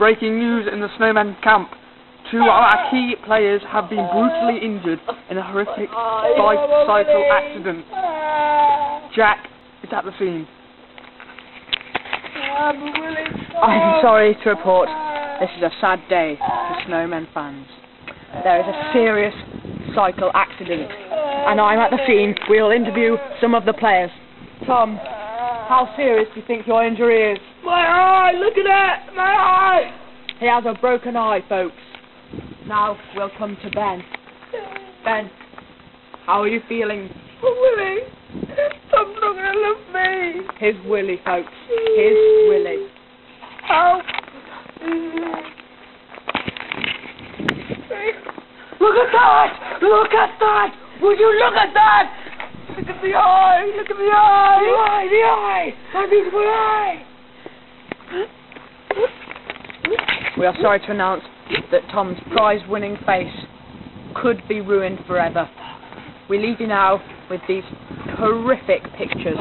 Breaking news in the snowman camp. Two of our key players have been brutally injured in a horrific bicycle accident. Jack is at the scene. I'm sorry to report this is a sad day for snowmen fans. There is a serious cycle accident, and I'm at the scene. We'll interview some of the players. Tom, how serious do you think your injury is? My eye! Look at it! My eye! He has a broken eye, folks. Now we'll come to Ben. Ben, how are you feeling? Oh, Willie! Tom's not gonna love me! His Willie, folks. His Willie. Help! Look at that! Look at that! Would you look at that? Look at the eye! Look at the eye! The eye! The eye! My beautiful eye! We are sorry to announce that Tom's prize-winning face could be ruined forever. We leave you now with these horrific pictures.